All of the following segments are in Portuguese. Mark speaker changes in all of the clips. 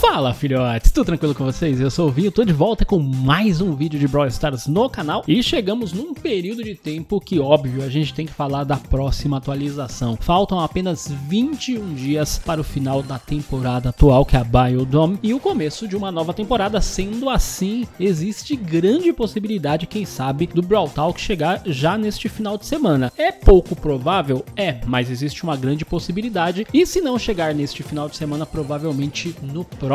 Speaker 1: Fala filhotes, tudo tranquilo com vocês? Eu sou o Vinho, tô de volta com mais um vídeo de Brawl Stars no canal e chegamos num período de tempo que, óbvio, a gente tem que falar da próxima atualização. Faltam apenas 21 dias para o final da temporada atual, que é a Biodome, e o começo de uma nova temporada. Sendo assim, existe grande possibilidade, quem sabe, do Brawl Talk chegar já neste final de semana. É pouco provável? É, mas existe uma grande possibilidade, e se não chegar neste final de semana, provavelmente no próximo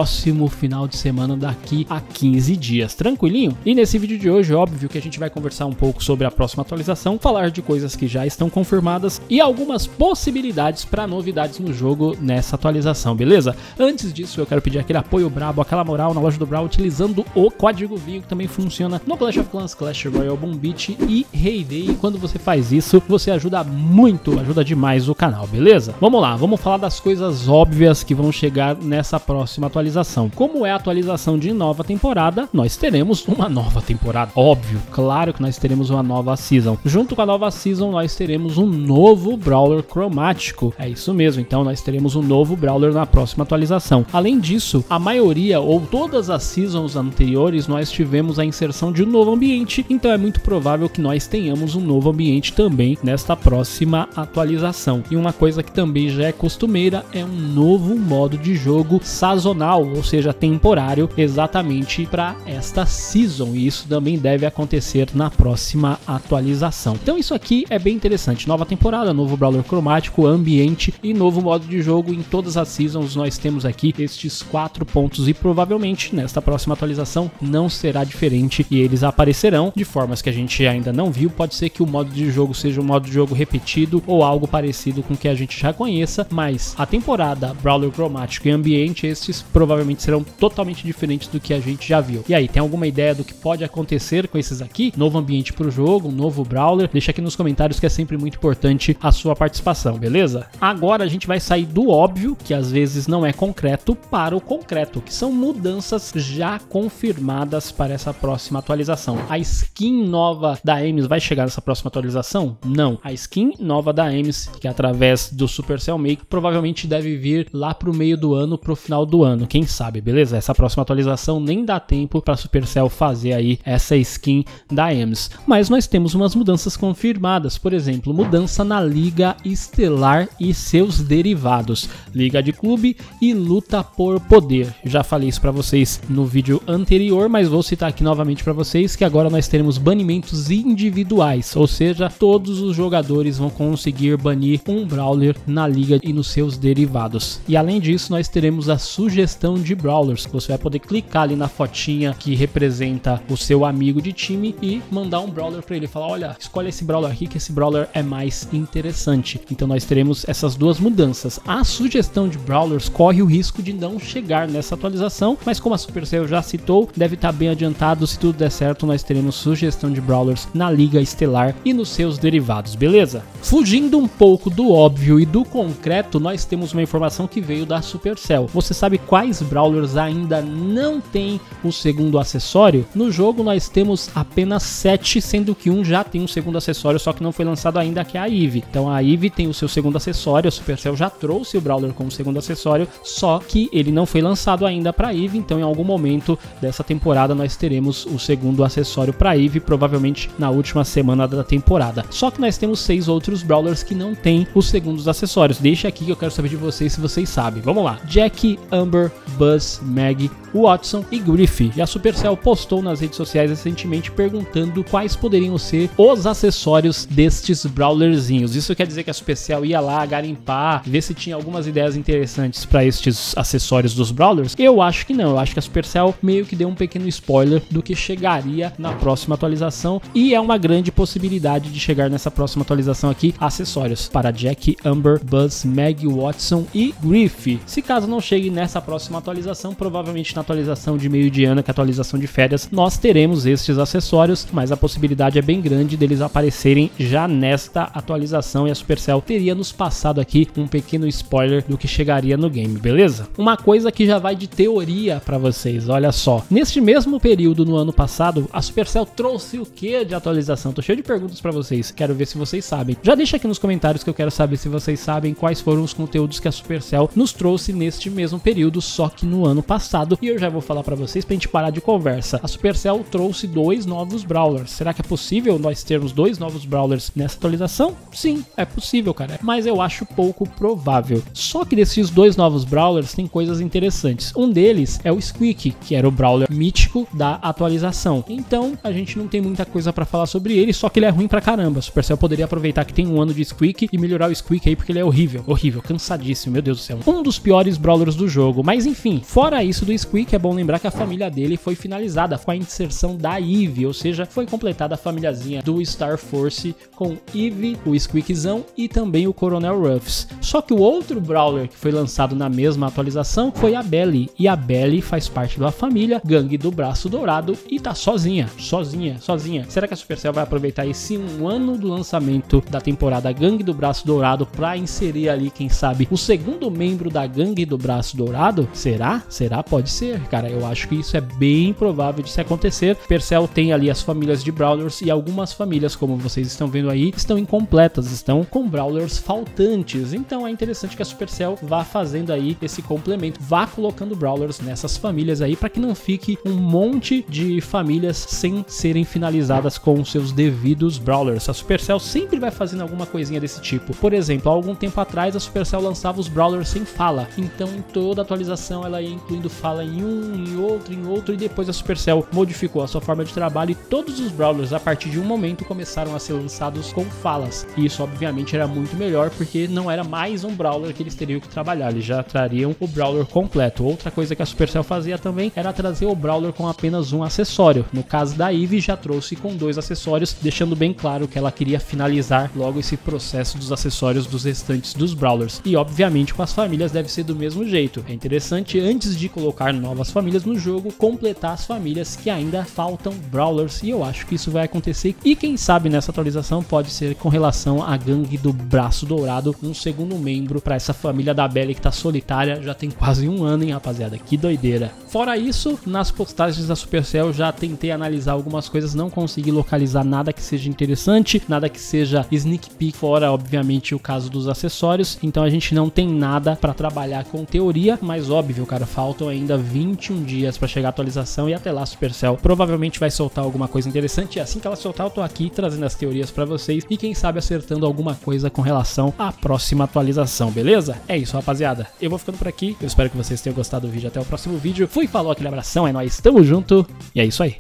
Speaker 1: final de semana daqui a 15 dias. Tranquilinho? E nesse vídeo de hoje, óbvio que a gente vai conversar um pouco sobre a próxima atualização, falar de coisas que já estão confirmadas e algumas possibilidades para novidades no jogo nessa atualização, beleza? Antes disso, eu quero pedir aquele apoio brabo, aquela moral na loja do Brawl utilizando o código vinho que também funciona no Clash of Clans, Clash Royale, Boom Beat e Heyday. E quando você faz isso, você ajuda muito, ajuda demais o canal, beleza? Vamos lá, vamos falar das coisas óbvias que vão chegar nessa próxima atualização. Como é a atualização de nova temporada, nós teremos uma nova temporada. Óbvio, claro que nós teremos uma nova season. Junto com a nova season, nós teremos um novo Brawler cromático. É isso mesmo, então nós teremos um novo Brawler na próxima atualização. Além disso, a maioria ou todas as seasons anteriores nós tivemos a inserção de um novo ambiente, então é muito provável que nós tenhamos um novo ambiente também nesta próxima atualização. E uma coisa que também já é costumeira é um novo modo de jogo sazonal, ou seja, temporário, exatamente para esta season. E isso também deve acontecer na próxima atualização. Então isso aqui é bem interessante. Nova temporada, novo brawler cromático, ambiente e novo modo de jogo em todas as seasons. Nós temos aqui estes quatro pontos e provavelmente nesta próxima atualização não será diferente e eles aparecerão de formas que a gente ainda não viu. Pode ser que o modo de jogo seja um modo de jogo repetido ou algo parecido com o que a gente já conheça, mas a temporada brawler cromático e ambiente estes provavelmente serão totalmente diferentes do que a gente já viu. E aí, tem alguma ideia do que pode acontecer com esses aqui? Novo ambiente para o jogo, um novo brawler? Deixa aqui nos comentários que é sempre muito importante a sua participação, beleza? Agora a gente vai sair do óbvio, que às vezes não é concreto, para o concreto, que são mudanças já confirmadas para essa próxima atualização. A skin nova da Ames vai chegar nessa próxima atualização? Não. A skin nova da Ames, que é através do Supercell Make, provavelmente deve vir lá para o meio do ano, para o final do ano, quem sabe, beleza? Essa próxima atualização nem dá tempo para Supercell fazer aí essa skin da Ames. Mas nós temos umas mudanças confirmadas, por exemplo, mudança na Liga Estelar e seus derivados, Liga de Clube e Luta por Poder. Já falei isso para vocês no vídeo anterior, mas vou citar aqui novamente para vocês que agora nós teremos banimentos individuais, ou seja, todos os jogadores vão conseguir banir um brawler na liga e nos seus derivados. E além disso, nós teremos a sugestão de brawlers. Você vai poder clicar ali na fotinha que representa o seu amigo de time e mandar um brawler para ele, falar: "Olha, escolhe esse brawler aqui que esse brawler é mais interessante". Então nós teremos essas duas mudanças. A sugestão de brawlers corre o risco de não chegar nessa atualização, mas como a Supercell já citou, deve estar bem adiantado. Se tudo der certo, nós teremos sugestão de brawlers na Liga Estelar e nos seus derivados, beleza? Fugindo um pouco do óbvio e do concreto, nós temos uma informação que veio da Supercell. Você sabe quais brawlers ainda não tem o segundo acessório? No jogo nós temos apenas 7, sendo que um já tem um segundo acessório, só que não foi lançado ainda, que é a Eve. Então a Eve tem o seu segundo acessório, a Supercell já trouxe o brawler como segundo acessório, só que ele não foi lançado ainda para Eve, então em algum momento dessa temporada nós teremos o segundo acessório para Eve, provavelmente na última semana da temporada. Só que nós temos seis outros brawlers que não têm os segundos acessórios. Deixa aqui que eu quero saber de vocês se vocês sabem. Vamos lá. Jack, Amber, Buzz, Meg, Watson e Griffey. E a Supercell postou nas redes sociais recentemente perguntando quais poderiam ser os acessórios destes brawlerzinhos. Isso quer dizer que a Supercell ia lá garimpar, ver se tinha algumas ideias interessantes para estes acessórios dos brawlers? Eu acho que não. Eu acho que a Supercell meio que deu um pequeno spoiler do que chegaria na próxima atualização e é uma grande possibilidade de chegar nessa próxima atualização aqui acessórios para Jack, Amber, Buzz, Meg, Watson e Griffey. Se caso não chegue nessa próxima atualização, provavelmente na atualização de meio de ano, que é a atualização de férias, nós teremos estes acessórios, mas a possibilidade é bem grande deles aparecerem já nesta atualização e a Supercell teria nos passado aqui um pequeno spoiler do que chegaria no game, beleza? Uma coisa que já vai de teoria para vocês, olha só. Neste mesmo período no ano passado, a Supercell trouxe o que de atualização? Tô cheio de perguntas para vocês, quero ver se vocês sabem. Já deixa aqui nos comentários que eu quero saber se vocês sabem quais foram os conteúdos que a Supercell nos trouxe neste mesmo período só que no ano passado. E eu já vou falar para vocês pra gente parar de conversa. A Supercell trouxe dois novos Brawlers. Será que é possível nós termos dois novos Brawlers nessa atualização? Sim, é possível, cara. Mas eu acho pouco provável. Só que desses dois novos Brawlers tem coisas interessantes. Um deles é o Squeak, que era o Brawler mítico da atualização. Então a gente não tem muita coisa para falar sobre ele, só que ele é ruim pra caramba. A Supercell poderia aproveitar que tem um ano de Squeak e melhorar o Squeak aí, porque ele é horrível, horrível, cansadíssimo, meu Deus do céu. Um dos piores Brawlers do jogo. Mas enfim, fora isso do Squeak, é bom lembrar que a família dele foi finalizada com a inserção da Eve, ou seja, foi completada a famíliazinha do Star Force com Eve, o Squeakzão e também o Coronel Ruffs. Só que o outro Brawler que foi lançado na mesma atualização foi a Belly, e a Belly faz parte da família Gangue do Braço Dourado e tá sozinha, sozinha, sozinha. Será que a Supercell vai aproveitar esse um ano do lançamento da temporada Gangue do Braço Dourado para inserir ali, quem sabe, o segundo membro da Gangue do Braço Dourado? Será? Será? Pode ser, cara. Eu acho que isso é bem provável de se acontecer. Supercell tem ali as famílias de Brawlers e algumas famílias, como vocês estão vendo aí, estão incompletas, estão com Brawlers faltantes. Então é interessante que a Supercell vá fazendo aí esse complemento, vá colocando Brawlers nessas famílias aí para que não fique um monte de famílias sem serem finalizadas com seus devidos Brawlers. A Supercell sempre vai fazendo alguma coisinha desse tipo. Por exemplo, há algum tempo atrás a Supercell lançava os Brawlers sem fala. Então em toda atualização ela ia incluindo fala em um, em outro, em outro e depois a Supercell modificou a sua forma de trabalho e todos os Brawlers a partir de um momento começaram a ser lançados com falas. E isso obviamente era muito melhor porque não era mais um Brawler que eles teriam que trabalhar, eles já trariam o Brawler completo. Outra coisa que a Supercell fazia também era trazer o Brawler com apenas um acessório. No caso da Eve já trouxe com dois acessórios, deixando bem claro que ela queria finalizar logo esse processo dos acessórios dos restantes dos Brawlers. E obviamente com as famílias deve ser do mesmo jeito. É interessante antes de colocar novas famílias no jogo, completar as famílias que ainda faltam Brawlers e eu acho que isso vai acontecer. E quem sabe nessa atualização pode ser com relação à gangue do Braço Dourado, um segundo membro para essa família da Belly que tá solitária já tem quase um ano, hein, rapaziada? Que doideira. Fora isso, nas postagens da Supercell já tentei analisar algumas coisas, não consegui localizar nada que seja interessante, nada que seja sneak peek, fora obviamente o caso dos acessórios. Então a gente não tem nada para trabalhar com teoria, mas óbvio, cara, faltam ainda 21 dias para chegar a atualização e até lá Supercell provavelmente vai soltar alguma coisa interessante. E assim que ela soltar, eu tô aqui trazendo as teorias para vocês e quem sabe acertando alguma coisa com relação à próxima atualização, beleza? É isso, rapaziada. Eu vou ficando por aqui. Eu espero que vocês tenham gostado do vídeo. Até o próximo vídeo. Fui, falou, aquele abração, é nóis, tamo junto. E é isso aí.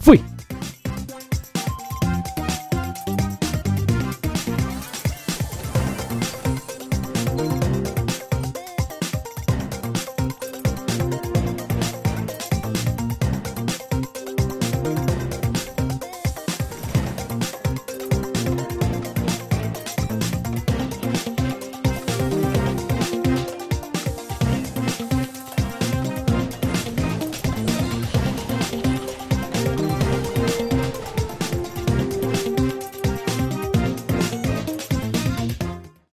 Speaker 1: Fui!